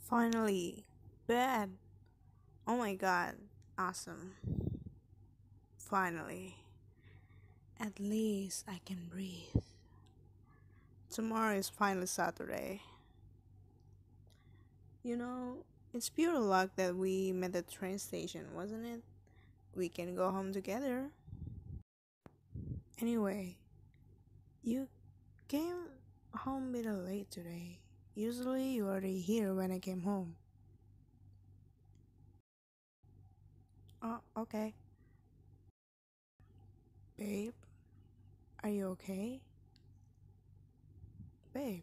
Finally, bed. Oh my god, awesome. Finally. At least I can breathe. Tomorrow is finally Saturday. You know, it's pure luck that we met at the train station, wasn't it? We can go home together. Anyway, you came home a little late today. Usually you are here when I came home. Oh, okay. Babe, are you okay? Babe.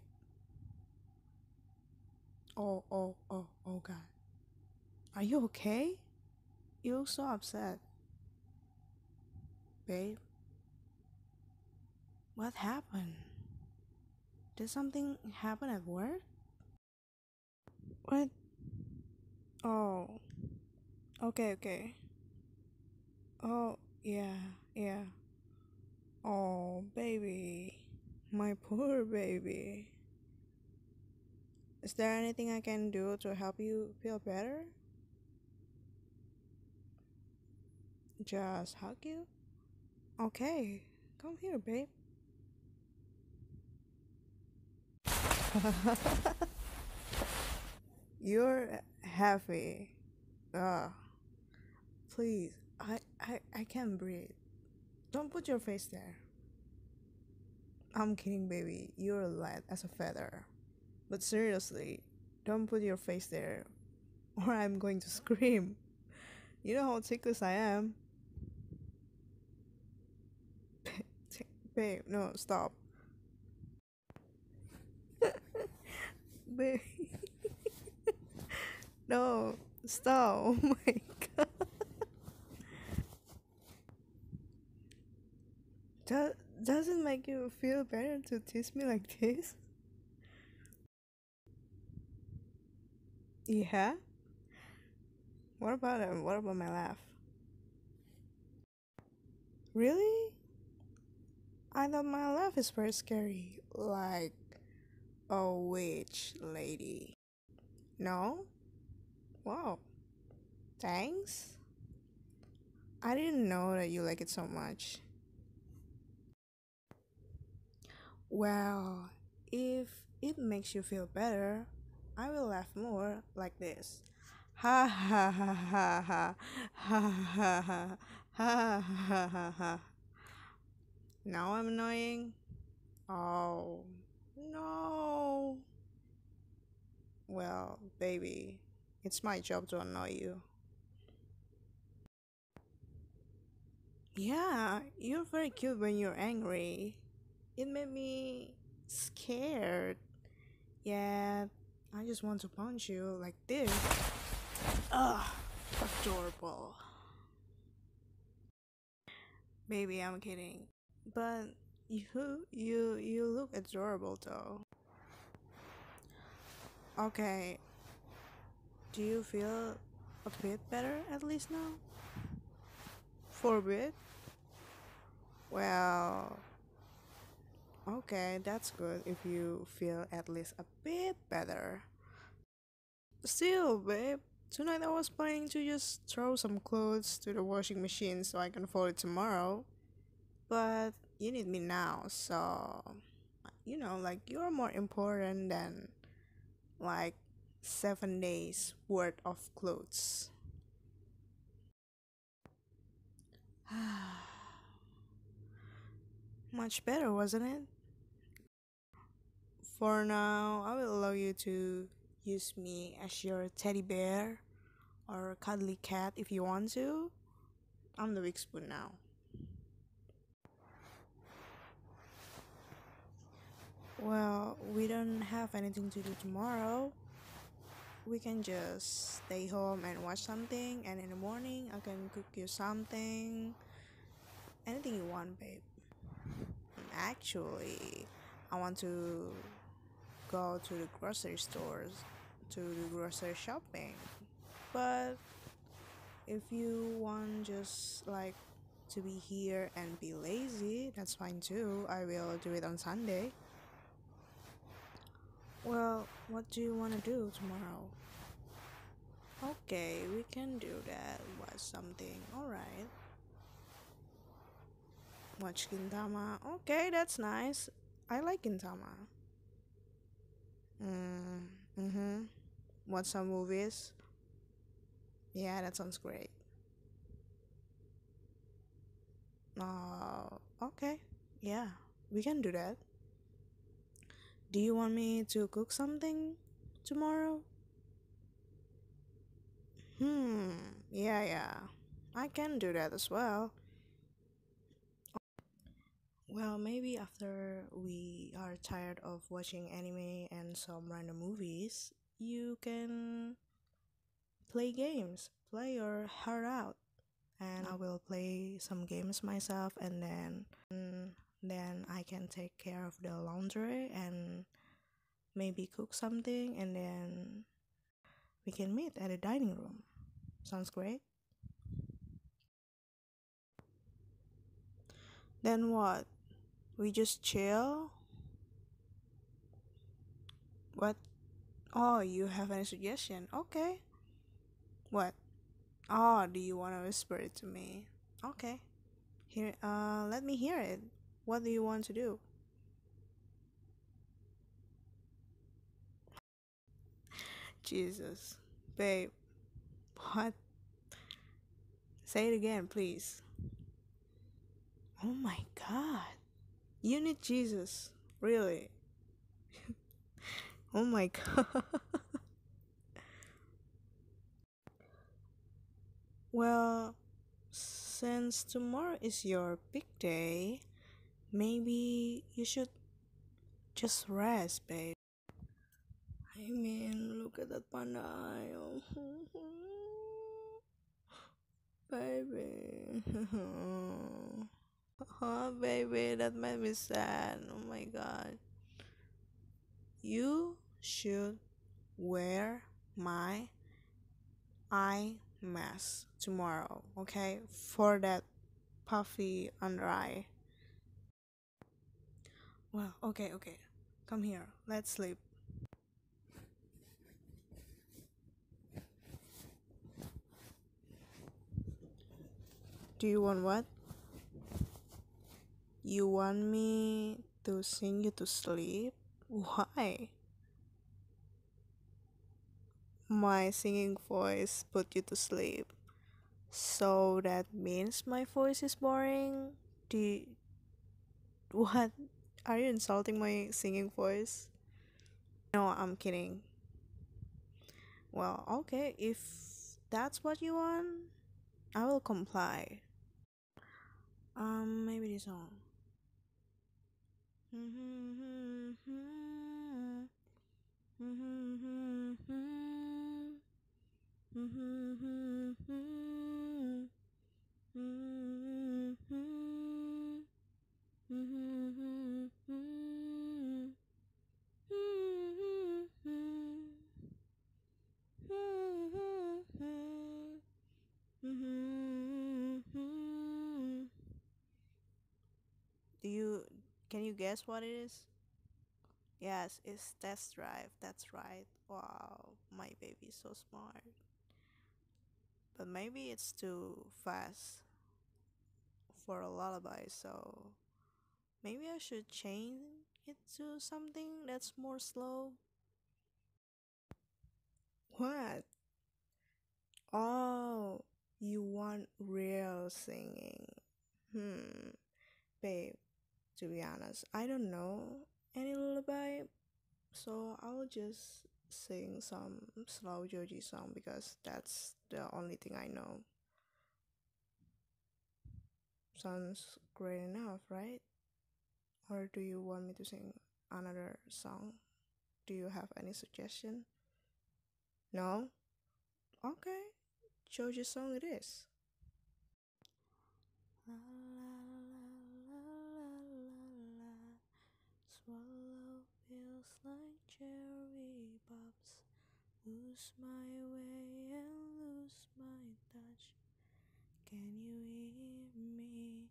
Oh, oh, oh, oh, God. Are you okay? You look so upset. Babe. What happened? Did something happen at work? What? Oh. Okay, okay. Oh, yeah, yeah. Oh, baby. My poor baby. Is there anything I can do to help you feel better? Just hug you? Okay, come here, babe. You're happy. Ah, please, I, I, I can't breathe. Don't put your face there. I'm kidding, baby. You're light as a feather. But seriously, don't put your face there, or I'm going to scream. You know how ticklish I am. Babe, no, stop. Babe. no, stop. Oh my god. Does, does it make you feel better to tease me like this? Yeah? What about it? What about my laugh? Really? I thought my laugh is very scary. Like a witch lady. No? Wow. Thanks? I didn't know that you like it so much. Well, if it makes you feel better, I will laugh more like this. Ha ha ha ha ha ha ha ha ha ha ha ha. Now I'm annoying. Oh no. Well, baby, it's my job to annoy you. Yeah, you're very cute when you're angry. It made me scared. Yeah, I just want to punch you like this. Ugh, adorable. Baby, I'm kidding. But you you you look adorable though. Okay. Do you feel a bit better at least now? For a bit? Well, okay, that's good if you feel at least a bit better. Still, babe, tonight I was planning to just throw some clothes to the washing machine so I can fold it tomorrow. But you need me now, so you know, like you're more important than like seven days worth of clothes. Ah. Much better, wasn't it? For now, I will allow you to use me as your teddy bear or cuddly cat if you want to. I'm the big spoon now. Well, we don't have anything to do tomorrow. We can just stay home and watch something, and in the morning, I can cook you something. Anything you want, babe. Actually, I want to go to the grocery stores to do grocery shopping, but if you want just like to be here and be lazy, that's fine too. I will do it on Sunday. Well, what do you want to do tomorrow? Okay, we can do that. Watch something. Alright. Watch Gintama. Okay, that's nice. I like Gintama. Mm, mm-hmm. Watch some movies. Yeah, that sounds great. Oh, okay. Yeah, we can do that. Do you want me to cook something tomorrow? Hmm, yeah, yeah. I can do that as well. Well, maybe after we are tired of watching anime and some random movies, you can play games. Play your heart out. And I mm. will play some games myself and then mm, then I can take care of the laundry and maybe cook something and then we can meet at the dining room. Sounds great. Then what? We just chill? What? Oh, you have any suggestion? Okay. What? Oh, do you want to whisper it to me? Okay. Here, uh, let me hear it. What do you want to do? Jesus. Babe. What? Say it again, please. Oh my god. You need Jesus. Really? oh my god. well, since tomorrow is your big day, maybe you should just rest, babe. I mean, look at that panda eye. baby. Oh, baby, that made me sad. Oh my god. You should wear my eye mask tomorrow, okay? For that puffy under eye. Well, okay, okay. Come here. Let's sleep. Do you want what? You want me to sing you to sleep? Why? My singing voice put you to sleep. So that means my voice is boring? Do you... What? Are you insulting my singing voice? No, I'm kidding. Well, okay, if that's what you want, I will comply. Um, maybe this song. Do can you guess what it is? Yes, it's test drive. That's right. Wow, my baby is so smart. But maybe it's too fast for a lullaby, so maybe I should change it to something that's more slow. What? Oh, you want real singing? Hmm, babe, to be honest, I don't know any lullaby, so I'll just sing some slow Joji song because that's the only thing I know. Sounds great enough, right? Or do you want me to sing another song? Do you have any suggestion? No? Okay, Joji song it is. Uh, La la la la la la Swallow feels like cherry pops Lose my way and lose my touch Can you hear me?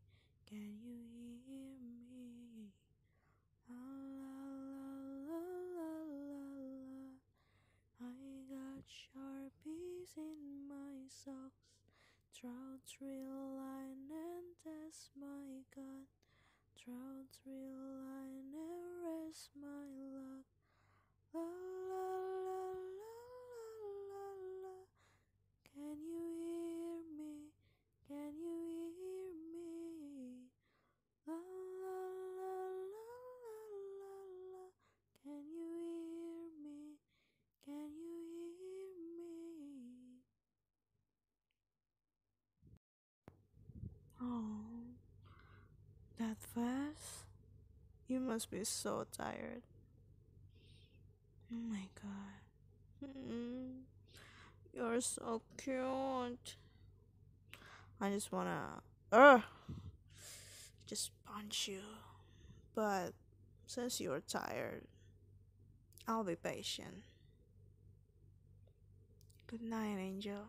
Can you hear me? La la la la la la. I got sharpies in my socks, trout real line, and that's my god. Trout real line, and rest my luck. La la la la la la la. Can you hear me? Can you hear me? La la la la la la la. Can you hear me? Can you hear me? Oh, that fast? You must be so tired. Oh my god. Mm, you're so cute. I just wanna. Ugh! Just punch you. But since you're tired, I'll be patient. Good night, Angel.